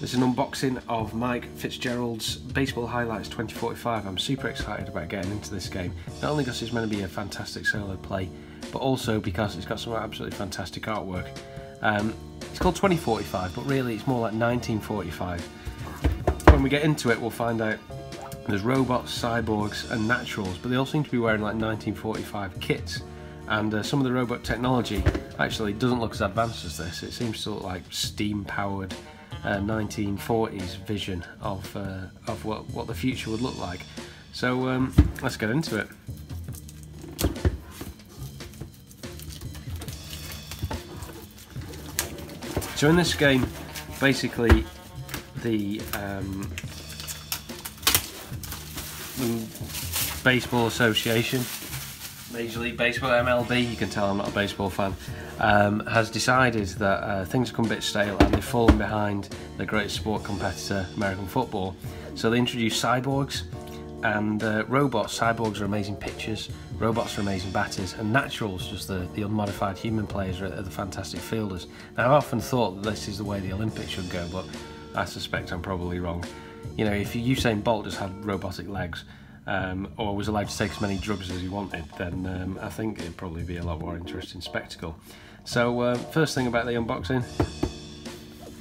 This is an unboxing of Mike Fitzgerald's Baseball Highlights 2045. I'm super excited about getting into this game, not only because it's meant to be a fantastic solo play, but also because it's got some absolutely fantastic artwork. Um, it's called 2045, but really it's more like 1945. When we get into it, we'll find out there's robots, cyborgs, and naturals, but they all seem to be wearing like 1945 kits. And uh, some of the robot technology actually doesn't look as advanced as this. It seems to look like steam-powered uh, 1940s vision of uh, of what what the future would look like. So um, let's get into it. So in this game, basically, the, um, the Baseball Association Major League Baseball, MLB, you can tell I'm not a baseball fan, um, has decided that uh, things have come a bit stale and they've fallen behind the great sport competitor, American football. So they introduced cyborgs and uh, robots. Cyborgs are amazing pitchers, robots are amazing batters, and naturals, just the, the unmodified human players, are, are the fantastic fielders. Now, I've often thought that this is the way the Olympics should go, but I suspect I'm probably wrong. You know, if Usain Bolt just had robotic legs, um, or was allowed to take as many drugs as he wanted, then um, I think it'd probably be a lot more interesting spectacle. So uh, first thing about the unboxing,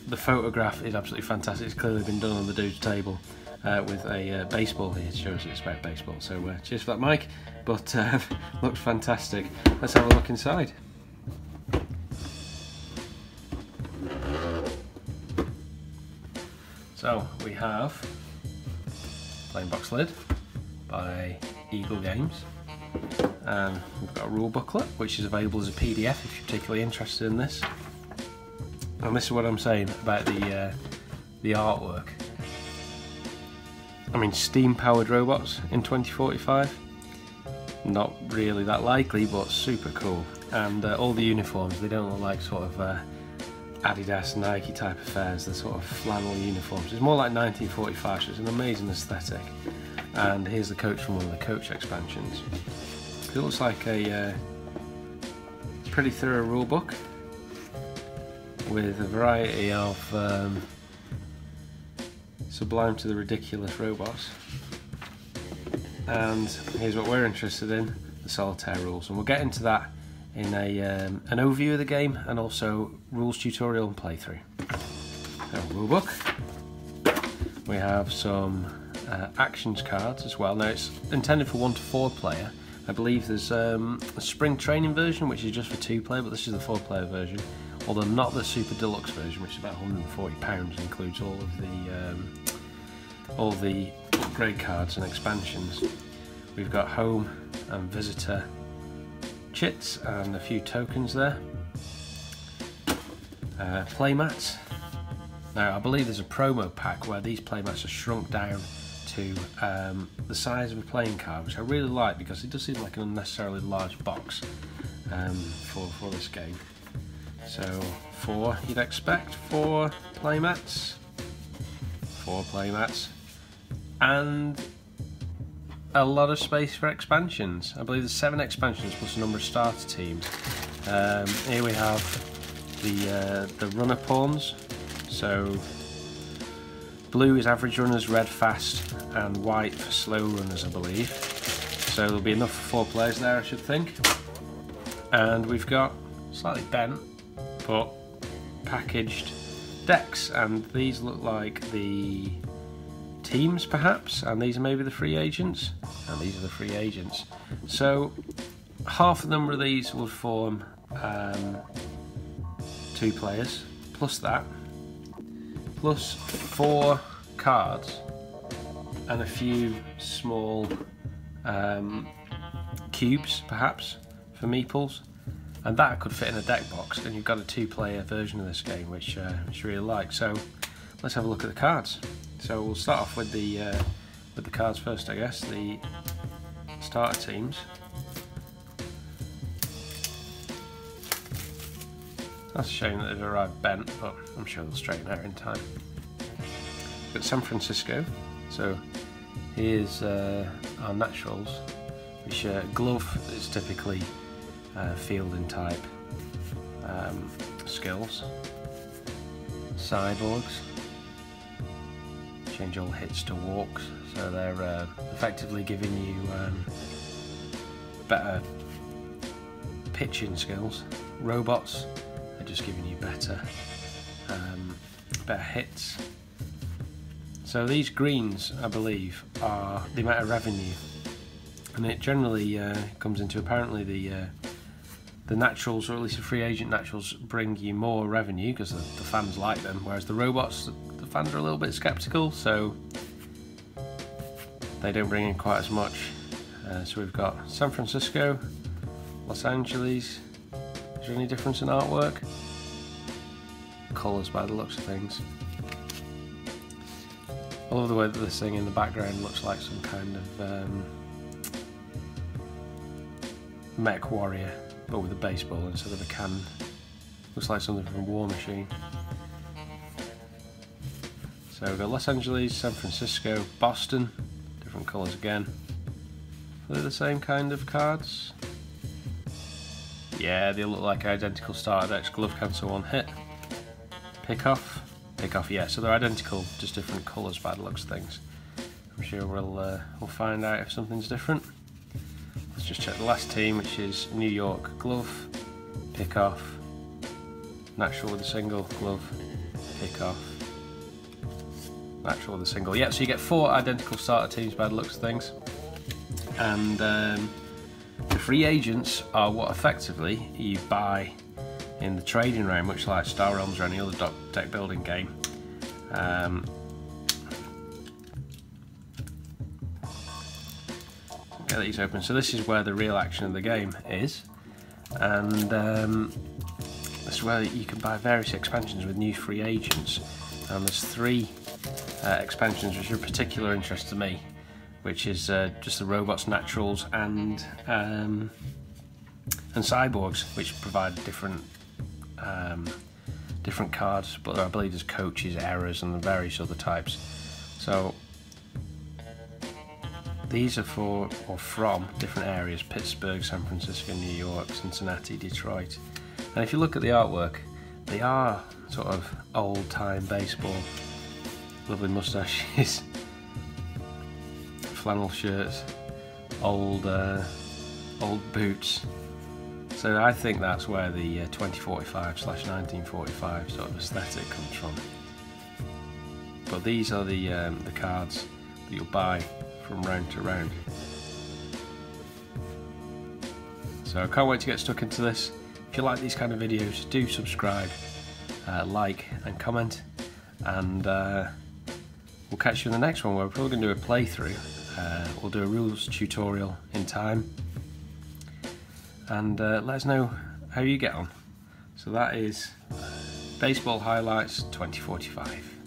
the photograph is absolutely fantastic. It's clearly been done on the dude's table uh, with a uh, baseball here. It shows it's about baseball. So uh, cheers for that, Mike. But uh, looks fantastic. Let's have a look inside. So we have plain box lid by Eagle Games. And we've got a rule booklet which is available as a PDF if you're particularly interested in this. And this is what I'm saying about the uh, the artwork. I mean, steam-powered robots in 2045. Not really that likely, but super cool. And uh, all the uniforms, they don't look like sort of uh, Adidas, Nike type affairs. They're sort of flannel uniforms. It's more like 1945, so it's an amazing aesthetic and here's the coach from one of the coach expansions. It looks like a uh, pretty thorough rule book with a variety of um, sublime to the ridiculous robots. And here's what we're interested in, the solitaire rules. And we'll get into that in a, um, an overview of the game and also rules tutorial and playthrough. So, rulebook. We have some uh, actions cards as well. Now it's intended for one to four player. I believe there's um, a spring training version which is just for two player, but this is the four player version. Although not the super deluxe version, which is about 140 pounds, includes all of the um, all the upgrade cards and expansions. We've got home and visitor chits and a few tokens there. Uh, playmats. Now I believe there's a promo pack where these playmats are shrunk down to um, the size of a playing card, which I really like because it does seem like an unnecessarily large box um, for, for this game. So four you'd expect, four playmats, four playmats, and a lot of space for expansions. I believe there's seven expansions plus a number of starter teams. Um, here we have the uh, the runner pawns. So Blue is average runners, red fast, and white for slow runners, I believe. So there'll be enough for four players there, I should think. And we've got slightly bent, but packaged decks, and these look like the teams, perhaps, and these are maybe the free agents, and these are the free agents. So half the number of these would form um, two players, plus that plus four cards and a few small um, cubes, perhaps, for meeples. And that could fit in a deck box, and you've got a two-player version of this game, which, uh, which I really like. So let's have a look at the cards. So we'll start off with the uh, with the cards first, I guess. The starter teams. That's a shame that they've arrived bent, but I'm sure they'll straighten out in time. Got San Francisco, so here's uh, our naturals, which uh, glove is typically uh, fielding type um, skills. Cyborgs, change all hits to walks. So they're uh, effectively giving you um, better pitching skills. Robots are just giving you better, um, better hits. So these greens, I believe, are the amount of revenue, and it generally uh, comes into apparently the uh, the naturals, or at least the free agent naturals, bring you more revenue because the, the fans like them, whereas the robots, the fans are a little bit skeptical, so they don't bring in quite as much. Uh, so we've got San Francisco, Los Angeles. Is there any difference in artwork? Colours by the looks of things. I love the way that this thing in the background looks like some kind of um, mech warrior but with a baseball instead of a cannon. Looks like something from War Machine. So we've got Los Angeles, San Francisco, Boston, different colours again. Are they the same kind of cards? Yeah, they look like identical starter decks. Glove cancel one hit. Pick off. Pick off, yeah, so they're identical, just different colours by the looks of things. I'm sure we'll, uh, we'll find out if something's different. Let's just check the last team, which is New York glove, pick off, natural with a single glove, pick off, natural with a single. Yeah, so you get four identical starter teams by the looks of things, and um, the free agents are what effectively you buy in the trading round, much like Star Realms or any other deck building game. Um, get these open. So this is where the real action of the game is, and um, this is where you can buy various expansions with new free agents. And there's three uh, expansions which are of particular interest to me, which is uh, just the robots, naturals, and um, and cyborgs, which provide different um, different cards. But I believe there's coaches, errors, and various other types. So these are for or from different areas Pittsburgh, San Francisco, New York, Cincinnati, Detroit. And if you look at the artwork, they are sort of old time baseball. Lovely moustaches, flannel shirts, old uh, old boots. So I think that's where the uh, 2045 slash 1945 sort of aesthetic comes from. But these are the um, the cards that you'll buy from round to round. So I can't wait to get stuck into this. If you like these kind of videos, do subscribe, uh, like and comment and uh, we'll catch you in the next one where we're probably going to do a playthrough. Uh, we'll do a rules tutorial in time and uh, let us know how you get on. So that is Baseball Highlights 2045.